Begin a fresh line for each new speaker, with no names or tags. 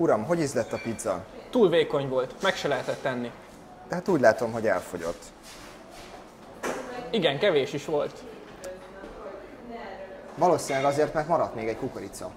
Uram, hogy ízlett a pizza?
Túl vékony volt, meg se lehetett tenni.
De hát úgy látom, hogy elfogyott.
Igen, kevés is volt.
Valószínűleg azért, mert maradt még egy kukorica.